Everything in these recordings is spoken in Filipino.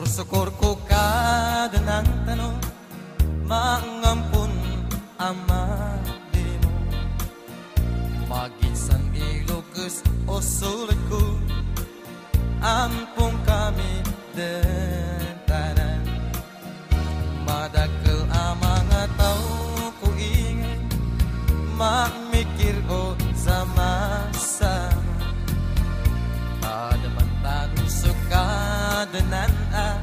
Syukur-syukurku kadang tanong Maangampun ama demo Magisan ilukus usulku Ampun kami dentanan Madakel ama nga tau ku ingin Mamikir o sukadanan a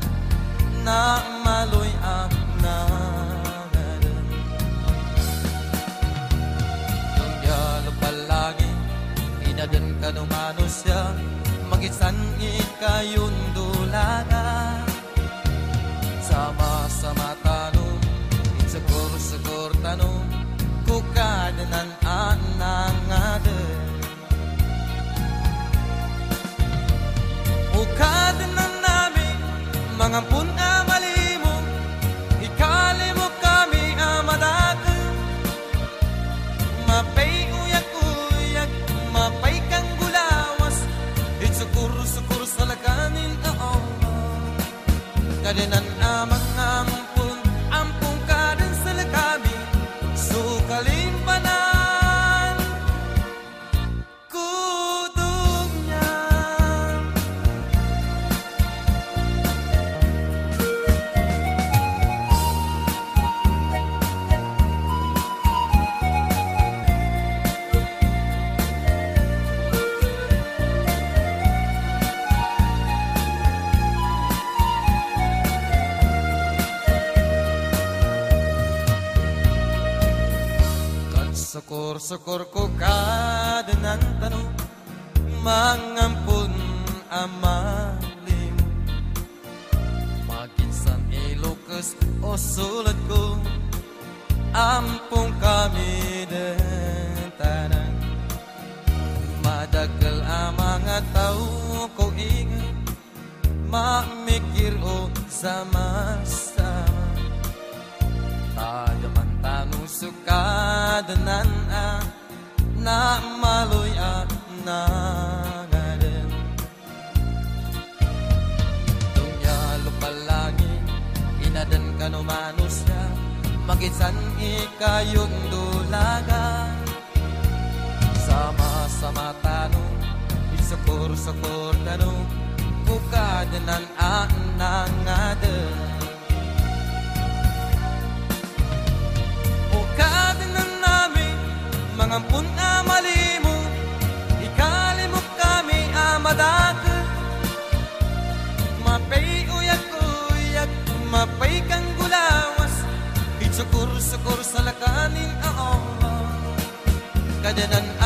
Na maloy nagadan Nung yalo palagi Inadan ka numano siya. Magisan ikayon Pun amali mo Ikali kami amadaka Mapay uyak-uyak Mapay kang gulawas. Itsukur-sukur sa lakanin Syukur-syukur ku kadenan tanu Mangampun amalim Makin san ilukes osulatku ampung kami dentanang Madakel amangat tau ku ingat Mak mikir oh, o sama-sama tanu suka denan Na maloy at nagadan Tunyalo palagi Inadan ka no siya Magisan ikayong dulaga. Sama-sama tanong Isukur-sukur tanong Kukadanan ang namin Mga pun Itsukur-sukur sa lakanin ang Allah Kadanan